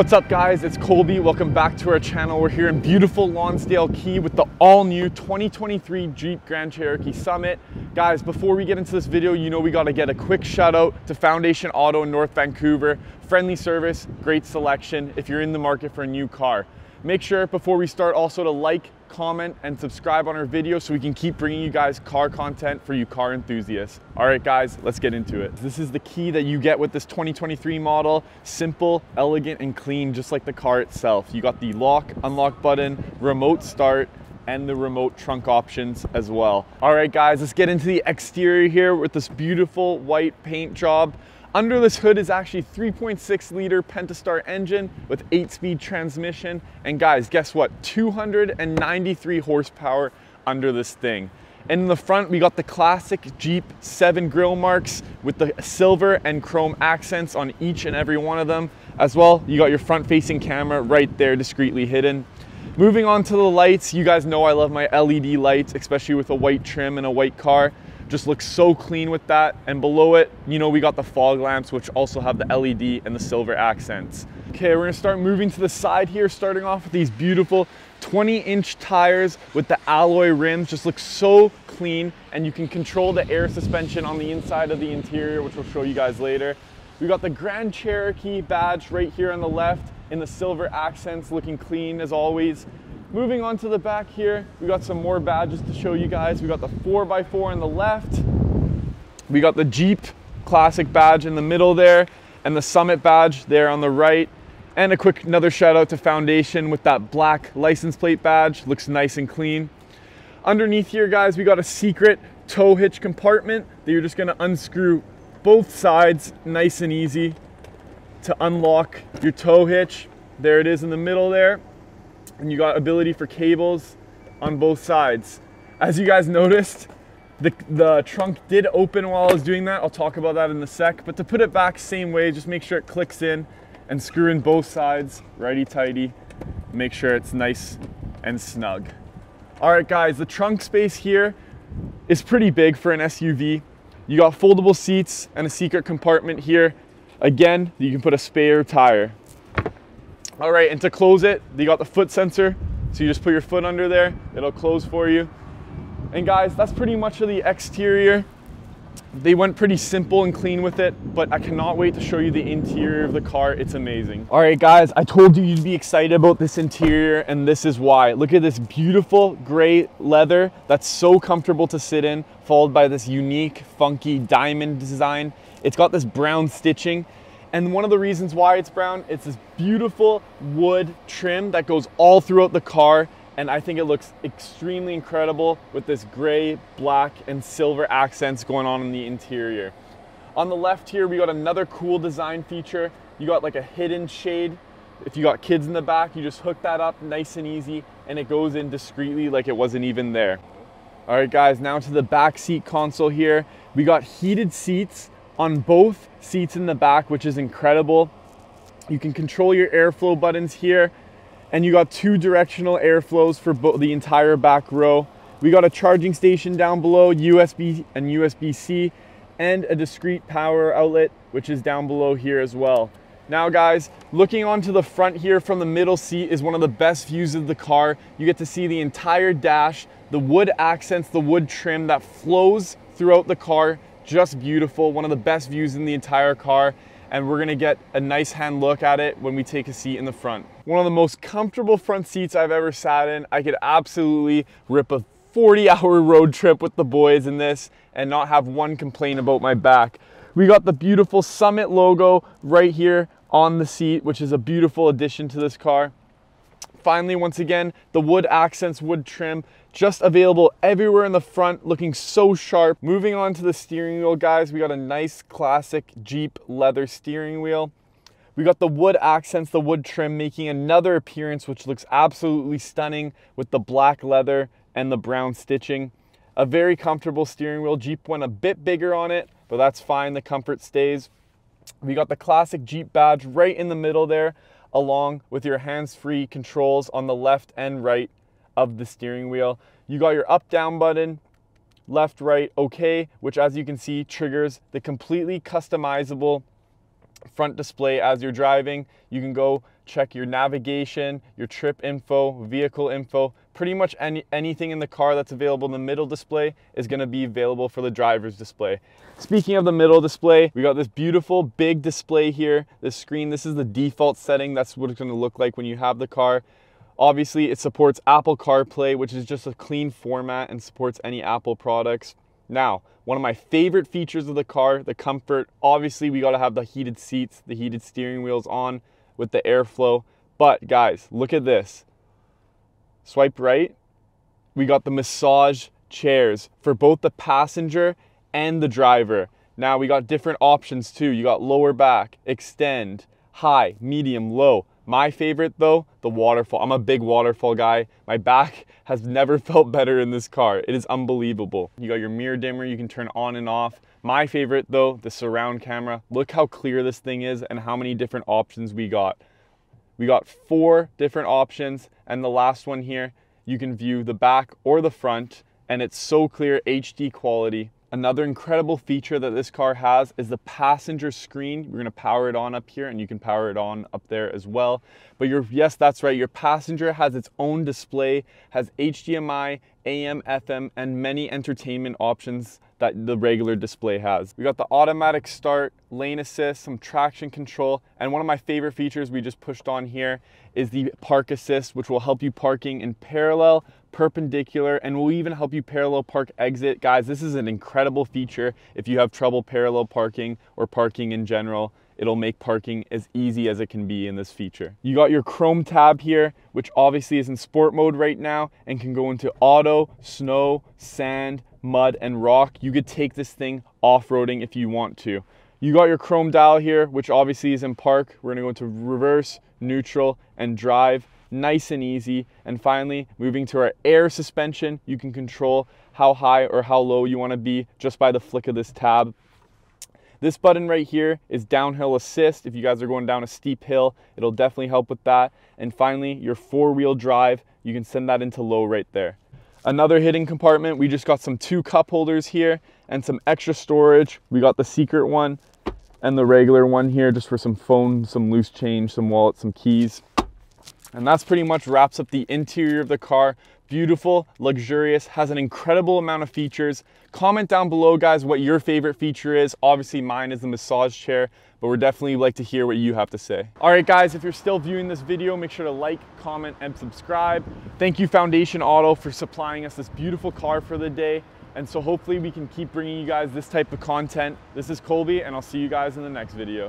What's up guys, it's Colby. Welcome back to our channel. We're here in beautiful Lonsdale Quay with the all new 2023 Jeep Grand Cherokee Summit. Guys, before we get into this video, you know we gotta get a quick shout out to Foundation Auto in North Vancouver. Friendly service, great selection if you're in the market for a new car. Make sure before we start also to like, comment, and subscribe on our video so we can keep bringing you guys car content for you car enthusiasts. All right, guys, let's get into it. This is the key that you get with this 2023 model. Simple, elegant, and clean, just like the car itself. You got the lock, unlock button, remote start, and the remote trunk options as well. All right, guys, let's get into the exterior here with this beautiful white paint job. Under this hood is actually 3.6 liter Pentastar engine with 8-speed transmission. And guys, guess what? 293 horsepower under this thing. And in the front, we got the classic Jeep 7 grill marks with the silver and chrome accents on each and every one of them. As well, you got your front-facing camera right there discreetly hidden. Moving on to the lights, you guys know I love my LED lights, especially with a white trim and a white car just looks so clean with that. And below it, you know, we got the fog lamps, which also have the LED and the silver accents. Okay, we're gonna start moving to the side here, starting off with these beautiful 20 inch tires with the alloy rims, just looks so clean. And you can control the air suspension on the inside of the interior, which we'll show you guys later. We got the Grand Cherokee badge right here on the left in the silver accents, looking clean as always. Moving on to the back here, we got some more badges to show you guys. We got the 4x4 on the left. We got the Jeep Classic badge in the middle there and the Summit badge there on the right. And a quick another shout out to Foundation with that black license plate badge. Looks nice and clean. Underneath here, guys, we got a secret tow hitch compartment that you're just gonna unscrew both sides nice and easy to unlock your tow hitch. There it is in the middle there and you got ability for cables on both sides. As you guys noticed, the, the trunk did open while I was doing that. I'll talk about that in a sec, but to put it back same way, just make sure it clicks in and screw in both sides, righty tighty. Make sure it's nice and snug. All right guys, the trunk space here is pretty big for an SUV. You got foldable seats and a secret compartment here. Again, you can put a spare tire. All right, and to close it, you got the foot sensor. So you just put your foot under there, it'll close for you. And guys, that's pretty much of the exterior. They went pretty simple and clean with it, but I cannot wait to show you the interior of the car. It's amazing. All right, guys, I told you you'd be excited about this interior, and this is why. Look at this beautiful gray leather that's so comfortable to sit in, followed by this unique, funky diamond design. It's got this brown stitching, and one of the reasons why it's brown, it's this beautiful wood trim that goes all throughout the car. And I think it looks extremely incredible with this gray, black, and silver accents going on in the interior. On the left here, we got another cool design feature. You got like a hidden shade. If you got kids in the back, you just hook that up nice and easy and it goes in discreetly like it wasn't even there. All right guys, now to the back seat console here. We got heated seats on both seats in the back, which is incredible. You can control your airflow buttons here and you got two directional airflows for the entire back row. We got a charging station down below, USB and USB-C, and a discrete power outlet, which is down below here as well. Now guys, looking onto the front here from the middle seat is one of the best views of the car. You get to see the entire dash, the wood accents, the wood trim that flows throughout the car just beautiful, one of the best views in the entire car and we're gonna get a nice hand look at it when we take a seat in the front. One of the most comfortable front seats I've ever sat in. I could absolutely rip a 40 hour road trip with the boys in this and not have one complaint about my back. We got the beautiful Summit logo right here on the seat, which is a beautiful addition to this car. Finally, once again, the wood accents, wood trim, just available everywhere in the front, looking so sharp. Moving on to the steering wheel, guys, we got a nice classic Jeep leather steering wheel. We got the wood accents, the wood trim making another appearance, which looks absolutely stunning with the black leather and the brown stitching. A very comfortable steering wheel. Jeep went a bit bigger on it, but that's fine. The comfort stays. We got the classic Jeep badge right in the middle there along with your hands-free controls on the left and right of the steering wheel. You got your up down button, left, right, okay, which as you can see triggers the completely customizable front display as you're driving. You can go check your navigation, your trip info, vehicle info, pretty much any, anything in the car that's available in the middle display is gonna be available for the driver's display. Speaking of the middle display, we got this beautiful big display here, this screen, this is the default setting, that's what it's gonna look like when you have the car. Obviously, it supports Apple CarPlay, which is just a clean format and supports any Apple products. Now, one of my favorite features of the car, the comfort. Obviously, we gotta have the heated seats, the heated steering wheels on with the airflow. But guys, look at this. Swipe right, we got the massage chairs for both the passenger and the driver. Now we got different options too. You got lower back, extend, high, medium, low. My favorite though, the waterfall. I'm a big waterfall guy. My back has never felt better in this car. It is unbelievable. You got your mirror dimmer you can turn on and off. My favorite though, the surround camera. Look how clear this thing is and how many different options we got. We got four different options and the last one here, you can view the back or the front and it's so clear HD quality. Another incredible feature that this car has is the passenger screen. We're gonna power it on up here and you can power it on up there as well. But your, yes, that's right, your passenger has its own display, has HDMI, AM, FM, and many entertainment options that the regular display has. We got the automatic start, lane assist, some traction control, and one of my favorite features we just pushed on here is the park assist, which will help you parking in parallel, perpendicular, and will even help you parallel park exit. Guys, this is an incredible feature if you have trouble parallel parking or parking in general it'll make parking as easy as it can be in this feature. You got your Chrome tab here, which obviously is in sport mode right now and can go into auto, snow, sand, mud, and rock. You could take this thing off-roading if you want to. You got your chrome dial here, which obviously is in park. We're gonna go into reverse, neutral, and drive. Nice and easy. And finally, moving to our air suspension, you can control how high or how low you wanna be just by the flick of this tab. This button right here is downhill assist. If you guys are going down a steep hill, it'll definitely help with that. And finally, your four wheel drive, you can send that into low right there. Another hidden compartment, we just got some two cup holders here and some extra storage. We got the secret one and the regular one here just for some phone, some loose change, some wallet, some keys. And that's pretty much wraps up the interior of the car beautiful, luxurious, has an incredible amount of features. Comment down below, guys, what your favorite feature is. Obviously, mine is the massage chair, but we're definitely like to hear what you have to say. All right, guys, if you're still viewing this video, make sure to like, comment, and subscribe. Thank you, Foundation Auto, for supplying us this beautiful car for the day. And so hopefully we can keep bringing you guys this type of content. This is Colby, and I'll see you guys in the next video.